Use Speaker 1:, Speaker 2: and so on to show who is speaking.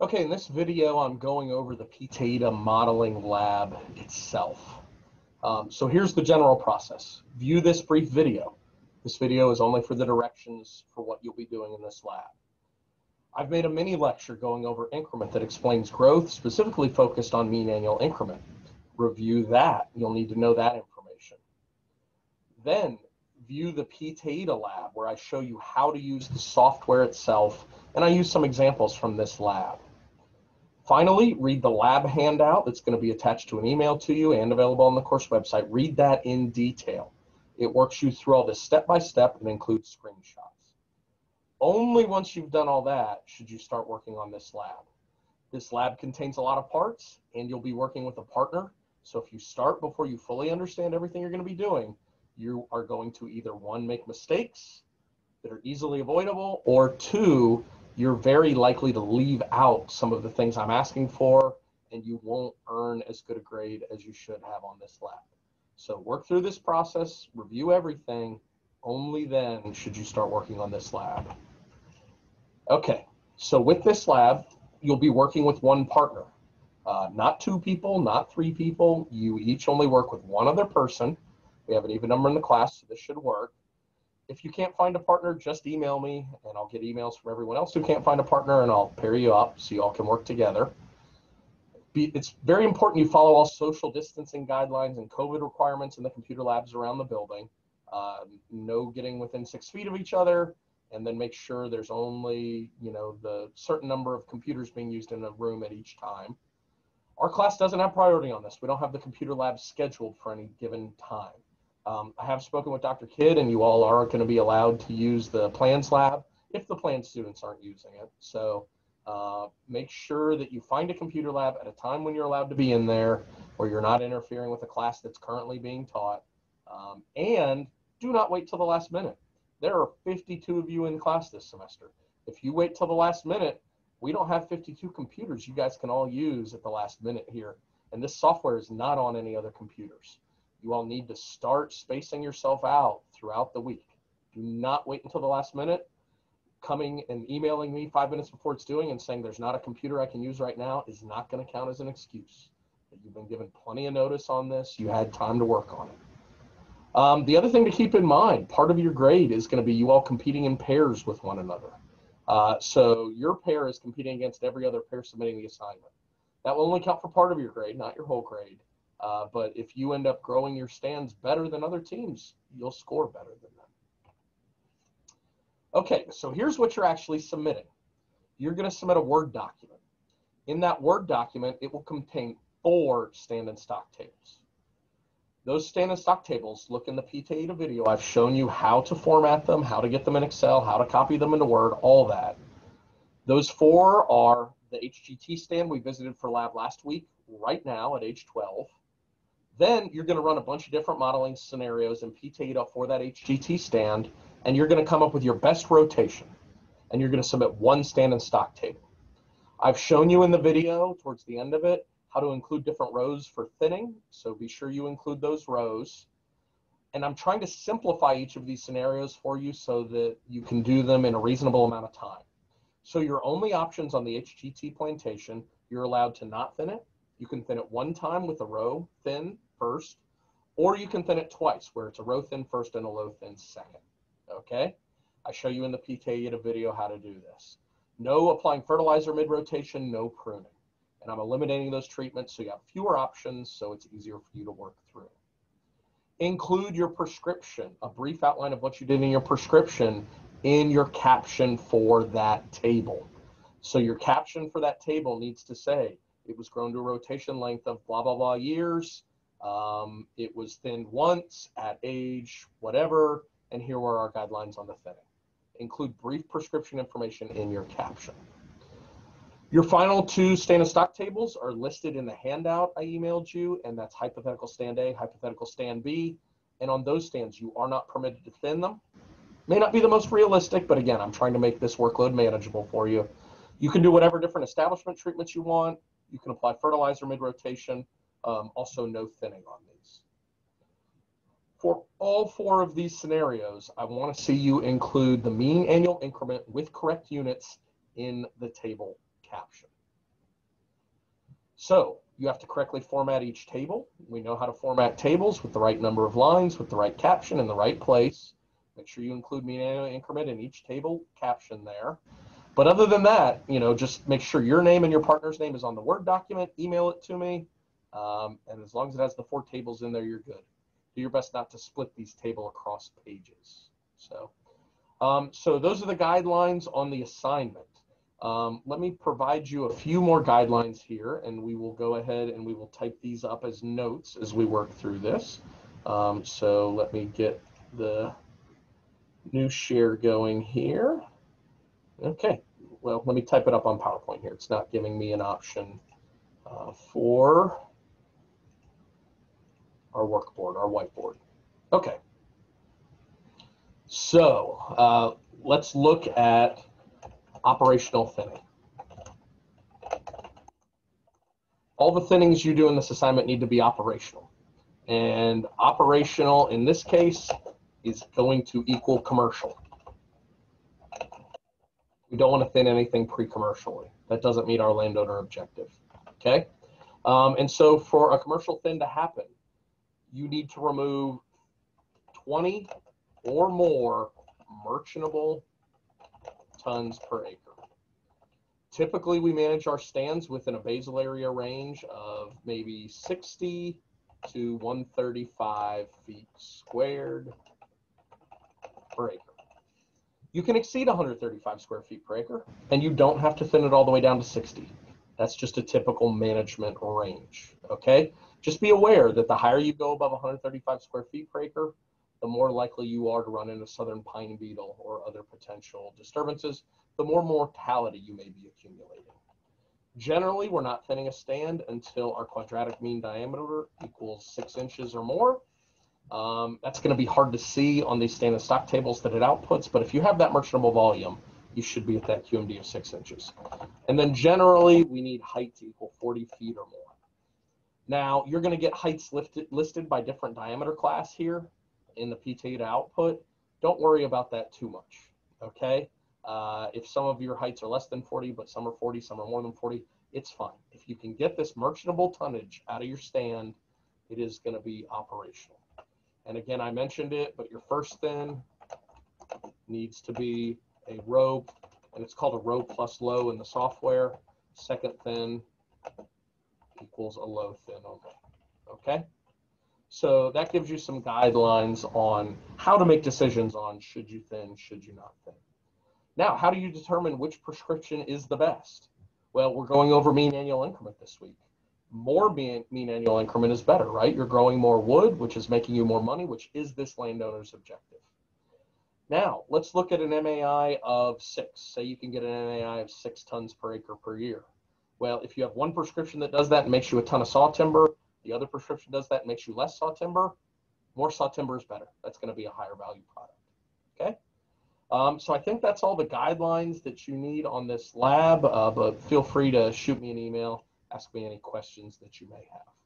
Speaker 1: Okay, in this video, I'm going over the PTAEDA modeling lab itself. Um, so here's the general process. View this brief video. This video is only for the directions for what you'll be doing in this lab. I've made a mini lecture going over increment that explains growth, specifically focused on mean annual increment. Review that. You'll need to know that information. Then view the PTAEDA lab where I show you how to use the software itself and I use some examples from this lab. Finally, read the lab handout that's going to be attached to an email to you and available on the course website. Read that in detail. It works you through all this step by step and includes screenshots. Only once you've done all that should you start working on this lab. This lab contains a lot of parts and you'll be working with a partner. So if you start before you fully understand everything you're going to be doing, you are going to either one, make mistakes that are easily avoidable, or two, you're very likely to leave out some of the things I'm asking for, and you won't earn as good a grade as you should have on this lab. So work through this process, review everything, only then should you start working on this lab. Okay, so with this lab, you'll be working with one partner. Uh, not two people, not three people. You each only work with one other person we have an even number in the class, so this should work. If you can't find a partner, just email me and I'll get emails from everyone else who can't find a partner and I'll pair you up so you all can work together. Be, it's very important you follow all social distancing guidelines and COVID requirements in the computer labs around the building. Uh, no getting within six feet of each other, and then make sure there's only you know the certain number of computers being used in a room at each time. Our class doesn't have priority on this. We don't have the computer lab scheduled for any given time. Um, I have spoken with Dr. Kidd, and you all are going to be allowed to use the plans lab if the plan students aren't using it. So uh, make sure that you find a computer lab at a time when you're allowed to be in there, where you're not interfering with a class that's currently being taught. Um, and do not wait till the last minute. There are 52 of you in class this semester. If you wait till the last minute, we don't have 52 computers you guys can all use at the last minute here. And this software is not on any other computers. You all need to start spacing yourself out throughout the week. Do not wait until the last minute. Coming and emailing me five minutes before it's doing and saying there's not a computer I can use right now is not going to count as an excuse. You've been given plenty of notice on this. You had time to work on it. Um, the other thing to keep in mind, part of your grade is going to be you all competing in pairs with one another. Uh, so your pair is competing against every other pair submitting the assignment. That will only count for part of your grade, not your whole grade. Uh, but if you end up growing your stands better than other teams, you'll score better than them. Okay, so here's what you're actually submitting. You're going to submit a Word document. In that Word document, it will contain four stand and stock tables. Those stand and stock tables, look in the PTAEDA video. I've shown you how to format them, how to get them in Excel, how to copy them into Word, all that. Those four are the HGT stand we visited for lab last week, right now at age 12. Then you're going to run a bunch of different modeling scenarios in PTAEDA for that HGT stand, and you're going to come up with your best rotation. And you're going to submit one stand and stock table. I've shown you in the video towards the end of it how to include different rows for thinning, so be sure you include those rows. And I'm trying to simplify each of these scenarios for you so that you can do them in a reasonable amount of time. So your only options on the HGT plantation, you're allowed to not thin it. You can thin it one time with a row thin first, or you can thin it twice, where it's a row thin first and a low thin second. Okay? I show you in the PTAEDA video how to do this. No applying fertilizer mid-rotation, no pruning. And I'm eliminating those treatments so you have fewer options so it's easier for you to work through. Include your prescription, a brief outline of what you did in your prescription in your caption for that table. So your caption for that table needs to say, it was grown to a rotation length of blah, blah, blah years. Um, it was thinned once at age whatever, and here were our guidelines on the thinning. Include brief prescription information in your caption. Your final two stand and stock tables are listed in the handout I emailed you, and that's hypothetical stand A, hypothetical stand B. And on those stands, you are not permitted to thin them. May not be the most realistic, but again, I'm trying to make this workload manageable for you. You can do whatever different establishment treatments you want. You can apply fertilizer mid-rotation. Um, also, no thinning on these. For all four of these scenarios, I want to see you include the mean annual increment with correct units in the table caption. So you have to correctly format each table. We know how to format tables with the right number of lines, with the right caption in the right place. Make sure you include mean annual increment in each table caption there. But other than that, you know, just make sure your name and your partner's name is on the Word document, email it to me. Um, and as long as it has the four tables in there, you're good. Do your best not to split these table across pages. So, um, so those are the guidelines on the assignment. Um, let me provide you a few more guidelines here, and we will go ahead and we will type these up as notes as we work through this. Um, so let me get the new share going here. Okay, well, let me type it up on PowerPoint here. It's not giving me an option uh, for our workboard, our whiteboard. Okay. So uh, let's look at operational thinning. All the thinnings you do in this assignment need to be operational. And operational in this case is going to equal commercial. We don't want to thin anything pre-commercially. That doesn't meet our landowner objective. Okay. Um, and so for a commercial thin to happen, you need to remove 20 or more merchantable tons per acre. Typically, we manage our stands within a basal area range of maybe 60 to 135 feet squared per acre. You can exceed 135 square feet per acre, and you don't have to thin it all the way down to 60. That's just a typical management range, okay? Just be aware that the higher you go above 135 square feet per acre, the more likely you are to run into southern pine beetle or other potential disturbances, the more mortality you may be accumulating. Generally, we're not thinning a stand until our quadratic mean diameter equals six inches or more. Um, that's going to be hard to see on these stand and stock tables that it outputs, but if you have that merchantable volume, you should be at that QMD of six inches. And then generally, we need height to equal 40 feet or more. Now, you're going to get heights lifted, listed by different diameter class here in the PTA output. Don't worry about that too much, okay? Uh, if some of your heights are less than 40, but some are 40, some are more than 40, it's fine. If you can get this merchantable tonnage out of your stand, it is going to be operational. And again, I mentioned it, but your first thin needs to be a row, and it's called a row plus low in the software. Second thin equals a low thin only. Okay? So that gives you some guidelines on how to make decisions on should you thin, should you not thin. Now, how do you determine which prescription is the best? Well, we're going over mean annual increment this week. More mean, mean annual increment is better, right? You're growing more wood, which is making you more money, which is this landowner's objective. Now, let's look at an MAI of six. Say you can get an MAI of six tons per acre per year. Well, if you have one prescription that does that and makes you a ton of saw timber, the other prescription does that and makes you less saw timber, more saw timber is better. That's going to be a higher value product. Okay. Um, so I think that's all the guidelines that you need on this lab, uh, but feel free to shoot me an email, ask me any questions that you may have.